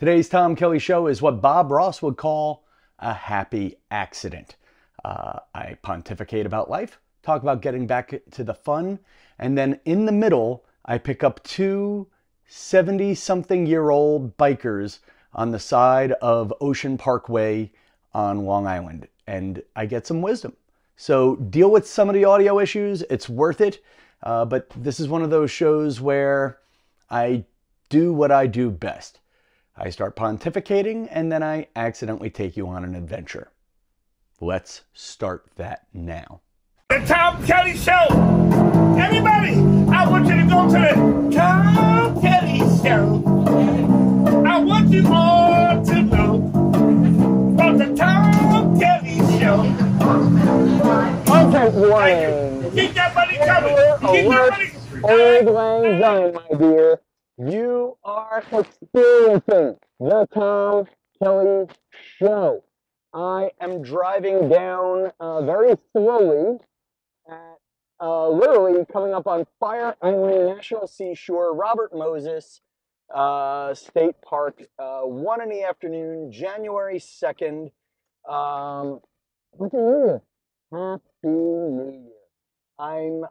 Today's Tom Kelly Show is what Bob Ross would call a happy accident. Uh, I pontificate about life, talk about getting back to the fun, and then in the middle, I pick up two 70 something year old bikers on the side of Ocean Parkway on Long Island, and I get some wisdom. So deal with some of the audio issues, it's worth it. Uh, but this is one of those shows where I do what I do best. I start pontificating and then I accidentally take you on an adventure. Let's start that now. The Tom Kelly Show. Everybody, I want you to go to the Tom Kelly Show. I want you all to know about the Tom Kelly Show. Content warning. Keep that money coming. Keep Alert. that money. Auld Lang Syne, my dear. You are experiencing the Tom Kelly Show. I am driving down uh, very slowly at uh, literally coming up on Fire Island National Seashore, Robert Moses uh, State Park, uh, 1 in the afternoon, January 2nd. Um, Happy New Year. Happy New Year. I'm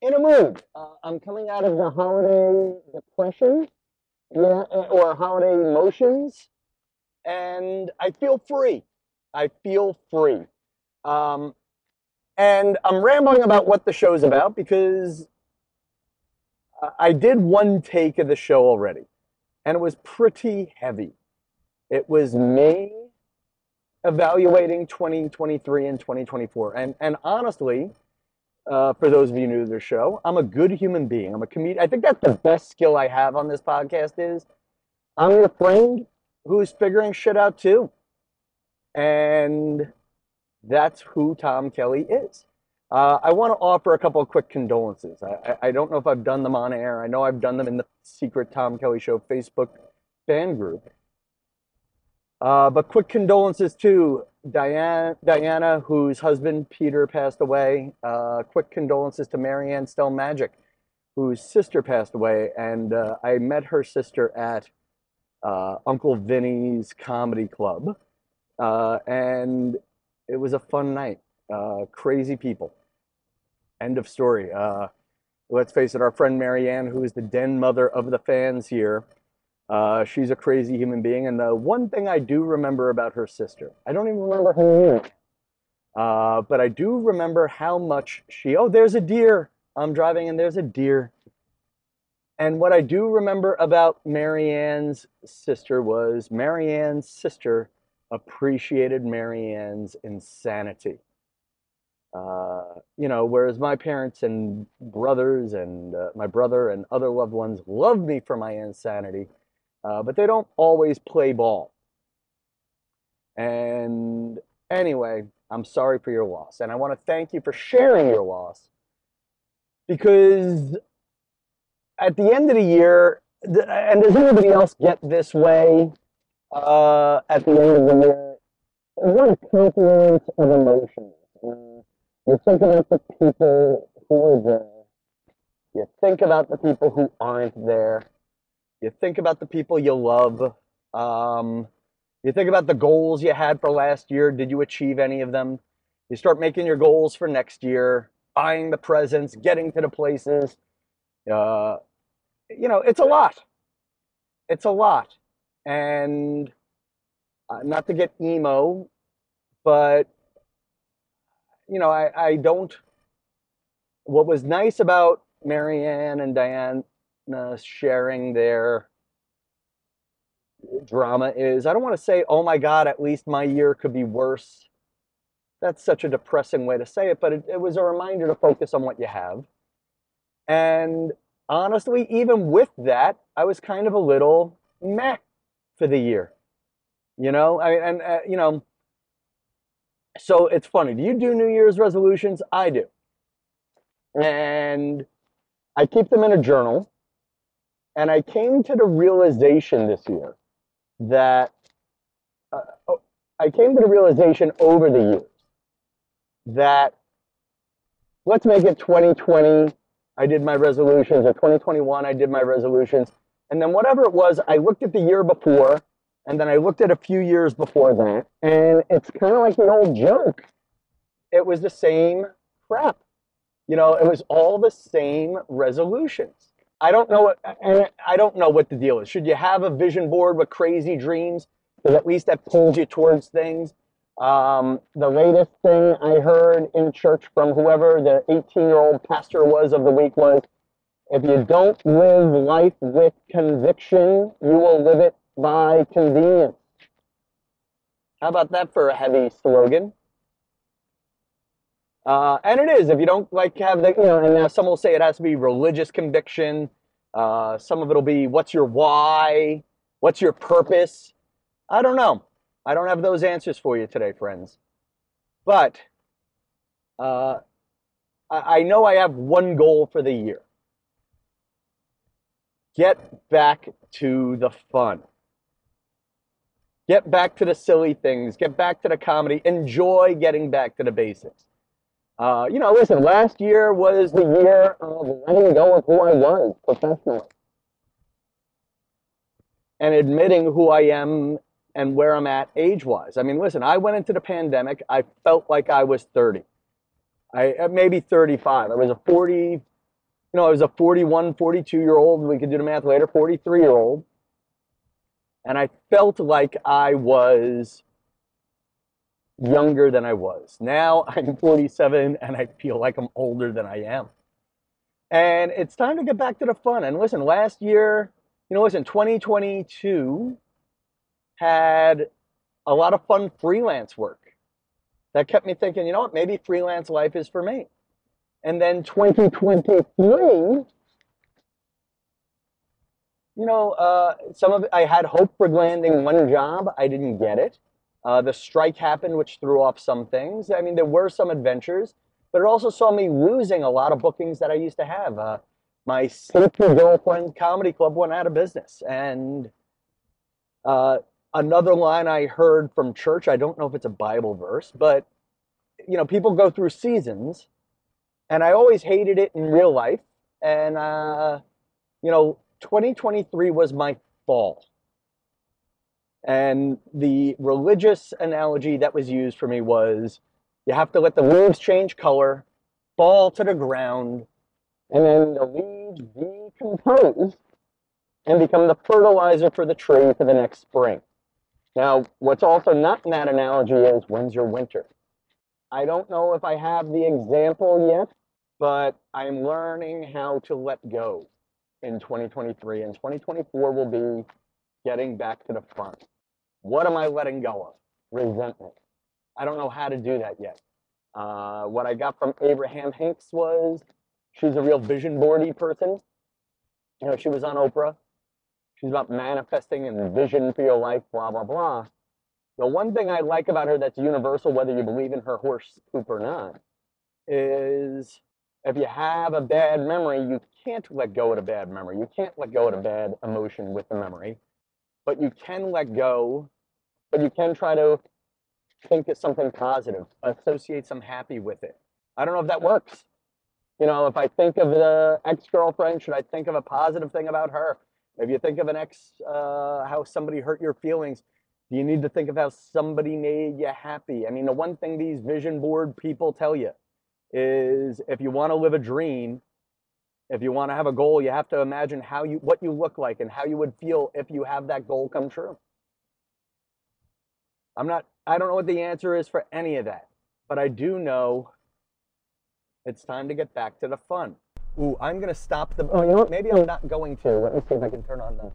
in a mood. Uh, I'm coming out of the holiday depression, yeah, uh, or holiday emotions, and I feel free. I feel free. Um, and I'm rambling about what the show's about because uh, I did one take of the show already, and it was pretty heavy. It was me evaluating 2023 and 2024, and and honestly, uh, for those of you new to the show, I'm a good human being. I'm a comedian. I think that's the best skill I have on this podcast is I'm your friend who's figuring shit out too. And that's who Tom Kelly is. Uh, I want to offer a couple of quick condolences. I, I, I don't know if I've done them on air. I know I've done them in the secret Tom Kelly Show Facebook fan group. Uh, but quick condolences to Diana, Diana, whose husband Peter passed away. Uh, quick condolences to Marianne Stell Magic, whose sister passed away. And uh, I met her sister at uh, Uncle Vinnie's Comedy Club. Uh, and it was a fun night. Uh, crazy people. End of story. Uh, let's face it, our friend Marianne, who is the den mother of the fans here, uh, she's a crazy human being. And the one thing I do remember about her sister, I don't even remember her name, uh, but I do remember how much she, oh, there's a deer. I'm driving and there's a deer. And what I do remember about Marianne's sister was Marianne's sister appreciated Marianne's insanity. Uh, you know, whereas my parents and brothers and uh, my brother and other loved ones loved me for my insanity, uh, but they don't always play ball. And anyway, I'm sorry for your loss. And I want to thank you for sharing your loss because at the end of the year, and does anybody else get this way uh, at the end of the year? What a confluence of emotions. You think about the people who are there. You think about the people who aren't there. You think about the people you love. Um, you think about the goals you had for last year. Did you achieve any of them? You start making your goals for next year, buying the presents, getting to the places. Uh, you know, it's a lot. It's a lot. And uh, not to get emo, but, you know, I, I don't. What was nice about Marianne and Diane sharing their drama is I don't want to say, oh my God, at least my year could be worse. That's such a depressing way to say it, but it, it was a reminder to focus on what you have. And honestly, even with that, I was kind of a little meh for the year. You know, I and uh, you know, so it's funny. Do you do New Year's resolutions? I do, and I keep them in a journal. And I came to the realization this year that uh, oh, I came to the realization over the years that let's make it 2020. I did my resolutions, or 2021, I did my resolutions. And then whatever it was, I looked at the year before And then I looked at a few years before that, and it's kind of like the old joke. It was the same crap. You know, it was all the same resolutions. I don't know what, I don't know what the deal is. Should you have a vision board with crazy dreams? Because at least that pulls you towards things. Um, the latest thing I heard in church from whoever the 18 year old pastor was of the week was if you don't live life with conviction, you will live it by convenience. How about that for a heavy slogan? Uh, and it is. If you don't like have the, you know, and now some will say it has to be religious conviction. Uh, some of it'll be what's your why? What's your purpose? I don't know. I don't have those answers for you today, friends. But uh, I, I know I have one goal for the year get back to the fun. Get back to the silly things. Get back to the comedy. Enjoy getting back to the basics. Uh, you know, listen, last year was the year of letting go of who I was professionally and admitting who I am and where I'm at age wise. I mean, listen, I went into the pandemic, I felt like I was 30. I uh, maybe 35. I was a 40, you know, I was a 41, 42 year old. We could do the math later, 43 year old. And I felt like I was younger than I was. Now I'm 47 and I feel like I'm older than I am. And it's time to get back to the fun. And listen, last year, you know, listen, 2022 had a lot of fun freelance work that kept me thinking, you know what, maybe freelance life is for me. And then 2023, you know, uh, some of it, I had hope for landing one job. I didn't get it. Uh, the strike happened, which threw off some things. I mean, there were some adventures, but it also saw me losing a lot of bookings that I used to have. Uh, my Sleep Your Girlfriend comedy club went out of business. And uh, another line I heard from church, I don't know if it's a Bible verse, but, you know, people go through seasons. And I always hated it in real life. And, uh, you know, 2023 was my fall. And the religious analogy that was used for me was you have to let the leaves change color, fall to the ground, and then the leaves decompose and become the fertilizer for the tree for the next spring. Now, what's also not in that analogy is when's your winter? I don't know if I have the example yet, but I'm learning how to let go in 2023, and 2024 will be getting back to the front. What am I letting go of? Resentment. I don't know how to do that yet. Uh, what I got from Abraham Hicks was she's a real vision boardy person. You know, she was on Oprah. She's about manifesting and vision for your life, blah, blah, blah. The one thing I like about her that's universal, whether you believe in her horse poop or not, is if you have a bad memory, you can't let go of a bad memory. You can't let go of a bad emotion with the memory, but you can let go but you can try to think of something positive, associate some happy with it. I don't know if that works. You know, if I think of the ex girlfriend, should I think of a positive thing about her? If you think of an ex, uh, how somebody hurt your feelings, do you need to think of how somebody made you happy? I mean, the one thing these vision board people tell you is if you want to live a dream, if you want to have a goal, you have to imagine how you what you look like and how you would feel if you have that goal come true. I'm not, I don't know what the answer is for any of that, but I do know it's time to get back to the fun. Ooh, I'm going to stop the, oh, you know what? Maybe I'm not going to. Let me see if I can turn on the.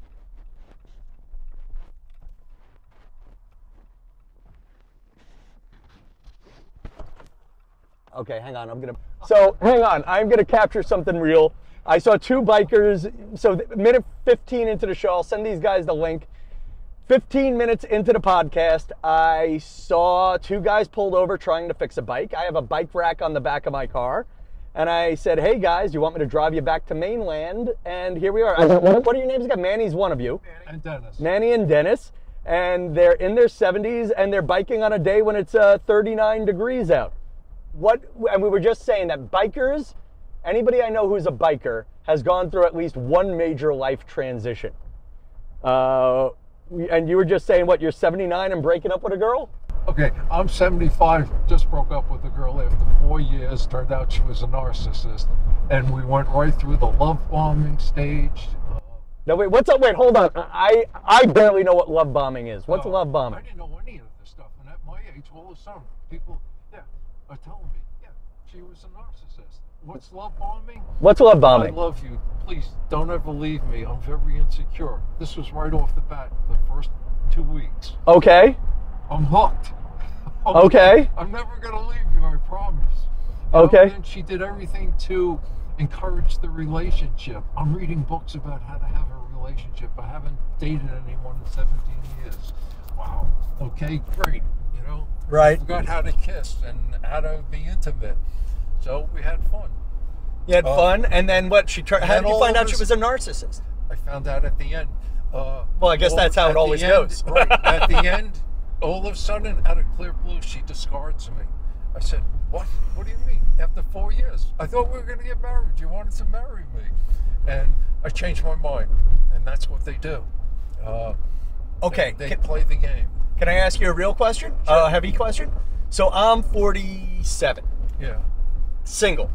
Okay, hang on. I'm going to. So, hang on. I'm going to capture something real. I saw two bikers. So, minute 15 into the show, I'll send these guys the link. 15 minutes into the podcast, I saw two guys pulled over trying to fix a bike. I have a bike rack on the back of my car. And I said, hey guys, you want me to drive you back to mainland? And here we are. I, what are your names again? Manny's one of you. Manny and Dennis. Manny and Dennis. And they're in their 70s and they're biking on a day when it's uh, 39 degrees out. What, and we were just saying that bikers, anybody I know who's a biker, has gone through at least one major life transition. Uh, and you were just saying what? You're 79 and breaking up with a girl? Okay, I'm 75, just broke up with a girl after four years. Turned out she was a narcissist. And we went right through the love bombing stage. No, wait. What's up? Wait, hold on. I I barely know what love bombing is. What's uh, love bombing? I didn't know any of this stuff. And at my age, all of a sudden, people, yeah, are telling me, yeah, she was a narcissist. What's love bombing? What's love bombing? I love you. Please don't ever leave me. I'm very insecure. This was right off the bat, the first two weeks. Okay. I'm hooked. I'm Okay. I'm never gonna leave you, I promise. You know, Okay. and she did everything to encourage the relationship. I'm reading books about how to have a relationship. I haven't dated anyone in 17 years. Wow. Okay, great. You know, Right. forgot how to kiss and how to be intimate. So we had fun. You had Uh, fun, and then what? She tried. How did you find out she was a narcissist? I found out at the end. Uh, Well, I guess that's how it always end- goes. right. At the end, all of a sudden, out of clear blue, she discards me. I said, What? What do you mean? After four years? I thought we were going to get married. You wanted to marry me. And I changed my mind. And that's what they do. Uh, Okay. They, they Can, play the game. can I ask you a real question? A heavy question. So I'm 47, Yeah. Single.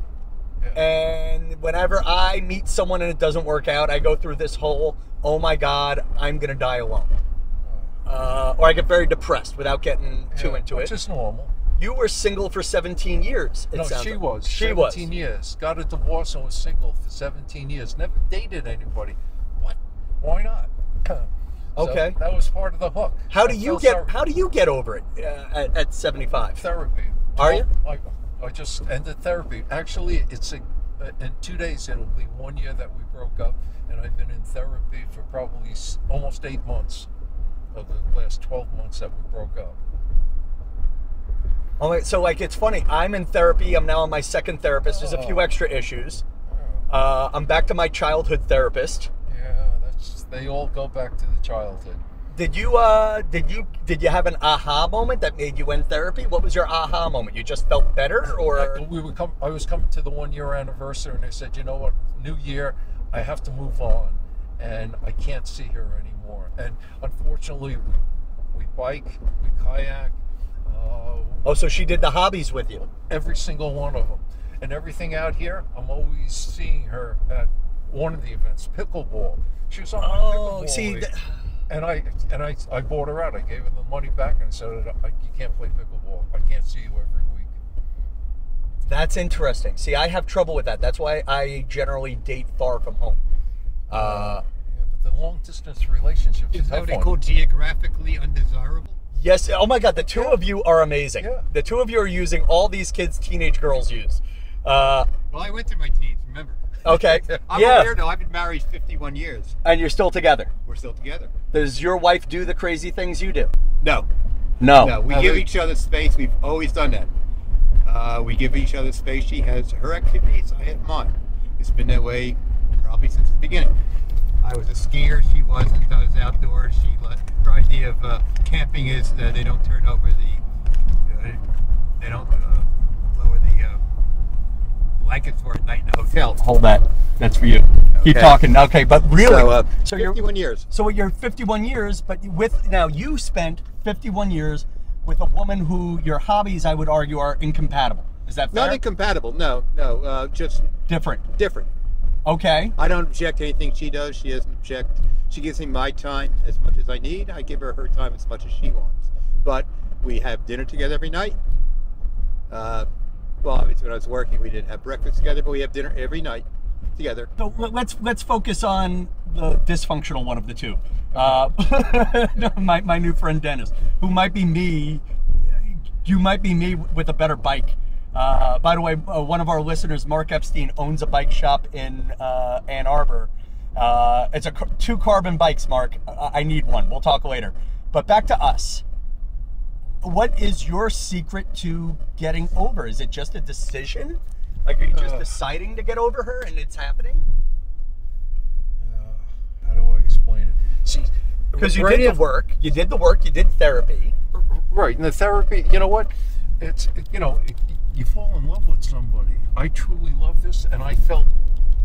yeah. And whenever I meet someone and it doesn't work out, I go through this whole, oh my God, I'm going to die alone. Uh, or I get very depressed without getting too into which it. is normal. You were single for 17 years. No, she like. was. She 17 was. years. Got a divorce and was single for 17 years. Never dated anybody. What? Why not? So Okay. that was part of the hook. How I do you get? sorry- How do you get over it uh, at, at 75? therapy? Are you? I, I just ended therapy. Actually, it's a, in two days. It'll be one year that we broke up, and I've been in therapy for probably almost eight months of the last 12 months that we broke up. Oh, so like it's funny. I'm in therapy. I'm now on my second therapist. There's a few Oh. extra issues. Uh, I'm back to my childhood therapist. Yeah, that's they all go back to the childhood. Did you uh did you did you have an aha moment that made you end therapy? What was your aha moment? You just felt better or I, we would come. I was coming to the one year anniversary, and I said, you know what, New Year, I have to move on, and I can't see her anymore. And unfortunately, we, we bike, we kayak, uh, Oh, so she did the hobbies with you. every single one of them, and everything out here. I'm always seeing her at one of the events, pickleball. She was on my Oh, pickleball see And I and I, I bought her out. I gave her the money back and said, I, "You can't play pickleball. I can't see you every week." that's interesting. See, I have trouble with that. That's why I generally date far from home. Uh Yeah, but the long distance relationship Is is that tough what they call geographically undesirable? Yes. Oh my God, the two of you are amazing. Yeah. The two of you are using all these kids, teenage girls use. Uh, Well, I went through my teens, remember? Okay. I'm yeah. a weirdo. I've been married 51 years. And you're still together. We're still together. Does your wife do the crazy things you do? No, No. no. We Now give they- each other space. We've always done that. Uh, we give each other space. She has her activities. I have mine. It's been that way probably since the beginning. I was a skier. She wasn't. I was outdoors. She let, her idea of uh, camping is that they don't turn over the, uh, they don't uh, lower the uh, blankets for at night in the hotel. Hold that. That's for you. Keep talking. Okay, but really. So, uh, So you're- 51 years. So you're 51 years, but with now you spent 51 years with a woman who your hobbies, I would argue, are incompatible. Is that fair? Not incompatible. No, no. Uh, just Different. different. Okay. I don't object to anything she does. She doesn't object. She gives me my time as much as I need. I give her her time as much as she wants. But we have dinner together every night. Uh, well, obviously when I was working, we didn't have breakfast together, but we have dinner every night together. So let- let's let's focus on the dysfunctional one of the two. Uh, my my new friend Dennis, who might be me. You might be me with a better bike. Uh, by the way, uh, one of our listeners, Mark Epstein, owns a bike shop in uh, Ann Arbor. Uh, it's a two carbon bikes, Mark. I need one. We'll talk later. But back to us. What is your secret to getting over? Is it just a decision? Like, are you just Uh. deciding to get over her and it's happening? Uh, how do I explain it? See, Because you right did the work, you did the work, you did therapy. Right, and the therapy, you know what? It's you know, it, you fall in love with somebody. I truly love this, and I felt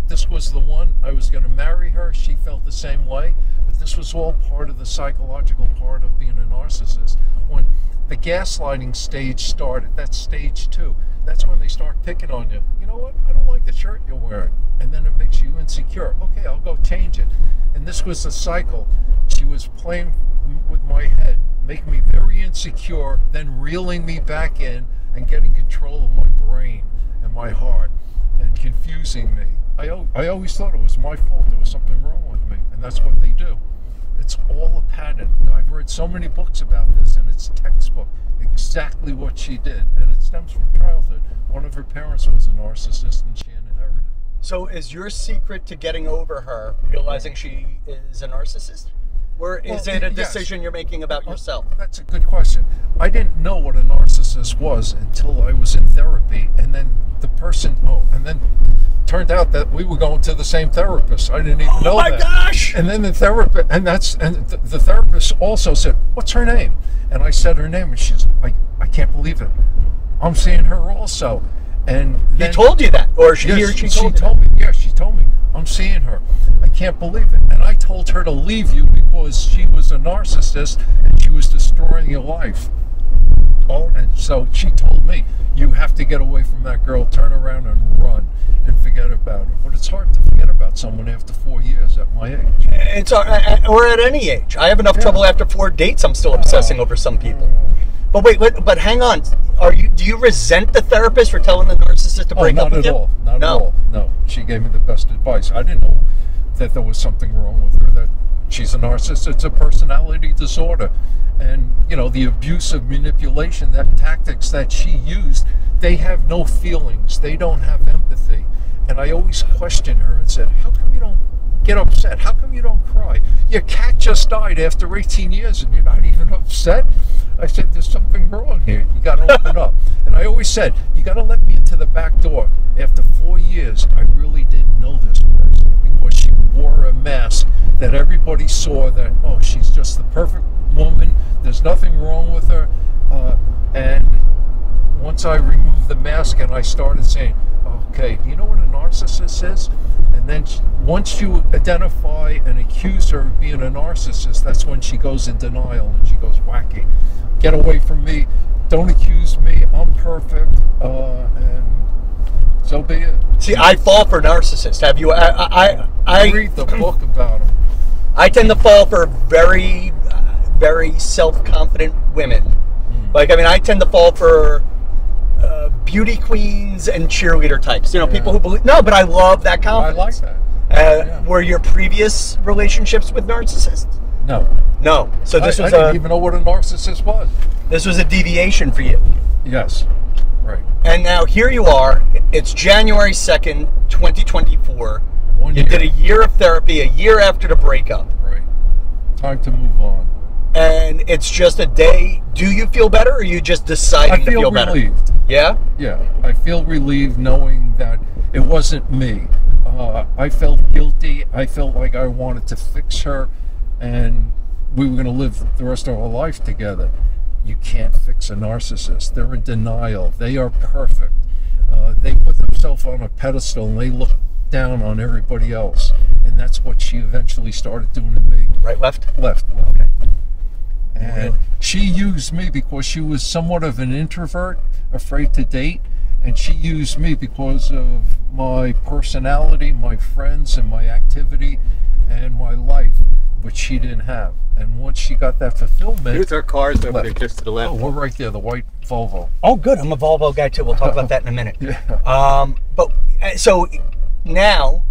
this was the one I was going to marry her. She felt the same way, but this was all part of the psychological part of being a narcissist. When the gaslighting stage started, that's stage two. That's when they start picking on you. You know what? I don't like the shirt you're wearing. And then it makes you insecure. Okay, I'll go change it. And this was the cycle. She was playing with my head, making me very insecure, then reeling me back in and getting control of my brain and my heart and confusing me. I, I always thought it was my fault. There was something wrong with me. And that's what they do. It's all a pattern. I've read so many books about this, and it's textbook exactly what she did. And it stems from childhood. One of her parents was a narcissist, and she inherited. it. So is your secret to getting over her realizing she is a narcissist? Or is Well, it a y- yes. decision you're making about uh, yourself? That's a good question. I didn't know what a narcissist was until I was in therapy, and then the person. Oh, and then turned out that we were going to the same therapist. I didn't even oh know Oh my gosh! And then the therapist, and that's and the, the therapist also said, "What's her name?" And I said her name, and she's like, "I can't believe it. I'm seeing her also." And He told you that, or she, Yes, he or she, she told told me. Yeah, she told me. I'm seeing her. I can't believe it. And I told her to leave you because she was a narcissist and she was destroying your life. Oh, and so she told me, you have to get away from that girl, turn around and run and forget about her. But it's hard to forget about someone after four years at my age. It's, uh, uh, or at any age. I have enough trouble after four dates. I'm still obsessing over some people. But wait, wait, but hang on. Are you? Do you resent the therapist for telling the narcissist to Oh, break not up with at you? all. Not no. at all. No, she gave me the best advice. I didn't know that there was something wrong with her. That she's a narcissist. It's a personality disorder, and you know the abuse of manipulation, that tactics that she used. They have no feelings. They don't have empathy. And I always questioned her and said, "How come you don't get upset? How come you don't cry? Your cat just died after 18 years, and you're not even upset." I said, "There's something wrong here. You got to open up." And I always said, "You got to let me into the back door." After four years, I really didn't know this person because she wore a mask that everybody saw that oh, she's just the perfect woman. There's nothing wrong with her, uh, and once I removed the mask and I started saying, okay, do you know what a narcissist is? And then sh- once you identify and accuse her of being a narcissist, that's when she goes in denial and she goes wacky. Get away from me. Don't accuse me. I'm perfect. Uh, and so be it. See, I fall for narcissists. Have you? I, I, I, I Read the book about them. I tend to fall for very, uh, very self-confident women. Hmm. Like, I mean, I tend to fall for beauty queens and cheerleader types. You know, people who believe. No, but I love that confidence. I like that. Uh, Yeah. Were your previous relationships with narcissists? No. No. So this I, was. I didn't even know what a narcissist was. this was a deviation for you. Yes. Right. And now here you are. It's January second, twenty twenty four. You did a year of therapy, a year after the breakup, Right. Time to move on. and it's just a day. Do you feel better, or are you just deciding I to feel feel better? Yeah. Yeah, I feel relieved knowing that it wasn't me. Uh, I felt guilty. I felt like I wanted to fix her, and we were going to live the rest of our life together. You can't fix a narcissist. They're in denial. They are perfect. Uh, they put themselves on a pedestal and they look down on everybody else. And that's what she eventually started doing to me Right, left. left. Okay. And she used me because she was somewhat of an introvert, afraid to date. And she used me because of my personality, my friends, and my activity and my life, which she didn't have. And once she got that fulfillment, Here's our cars over Left. there just to the left. oh, we're right there, the white Volvo. Oh, good. I'm a Volvo guy too. We'll talk about that in a minute. Yeah. Um, but uh, so now,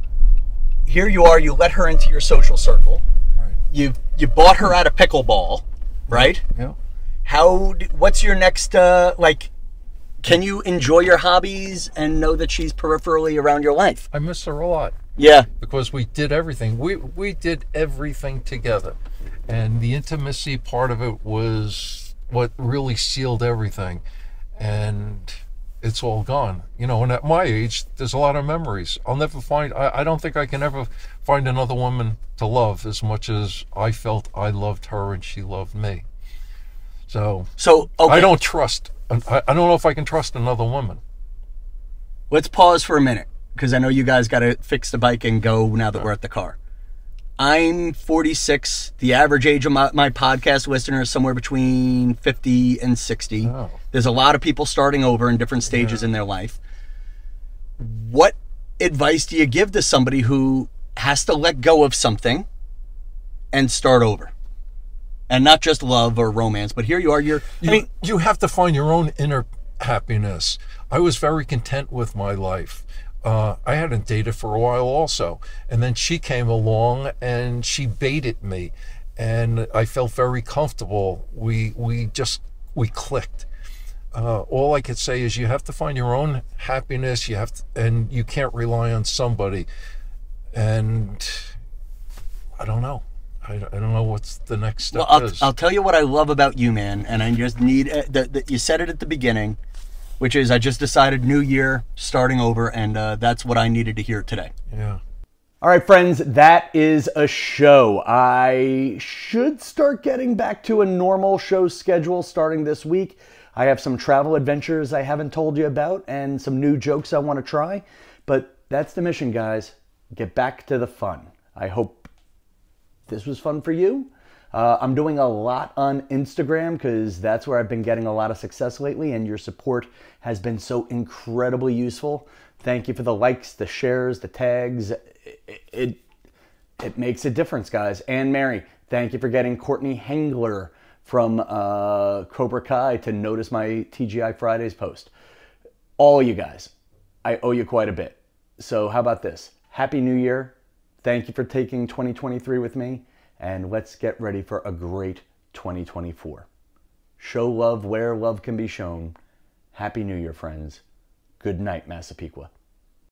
here you are. You let her into your social circle. Right. You you bought her out of pickleball, right? Yeah. How? What's your next? Uh, like, can you enjoy your hobbies and know that she's peripherally around your life? I miss her a lot. Yeah. because we did everything. We we did everything together, and the intimacy part of it was what really sealed everything. And it's all gone, you know. And at my age, there's a lot of memories. I'll never find. I, I don't think I can ever find another woman to love as much as I felt I loved her and she loved me. So So okay. I don't trust. I, I don't know if I can trust another woman. Let's pause for a minute. because I know you guys got to fix the bike and go now that we're at the car. I'm 46. The average age of my, my podcast listener is somewhere between 50 and 60. Oh. There's a lot of people starting over in different stages in their life. What advice do you give to somebody who has to let go of something and start over? And not just love or romance, but here you are. You're, You, I mean, you have to find your own inner happiness. I was very content with my life. Uh, I hadn't dated for a while also. And then she came along and she baited me. And I felt very comfortable. We, we just, we clicked. Uh, all I could say is you have to find your own happiness. You have to, and you can't rely on somebody. And I don't know. I, I don't know what's the next step Well, I'll, is. I'll tell you what I love about you, man, and I just need uh, the, you said it at the beginning, which is I just decided new year, starting over, and uh, that's what I needed to hear today. yeah. All right, friends, that is a show. I should start getting back to a normal show schedule starting this week. I have some travel adventures I haven't told you about and some new jokes I want to try, but that's the mission, guys. Get back to the fun. I hope this was fun for you. Uh, I'm doing a lot on Instagram because that's where I've been getting a lot of success lately, and your support has been so incredibly useful. Thank you for the likes, the shares, the tags. It, it, it makes a difference, guys. And Mary, thank you for getting Courtney Henggeler from uh, Cobra Kai to notice my TGI Fridays post. All you guys, I owe you quite a bit. So, how about this? Happy New Year. Thank you for taking 2023 with me, and let's get ready for a great 2024. Show love where love can be shown. Happy New Year, friends. Good night, Massapequa.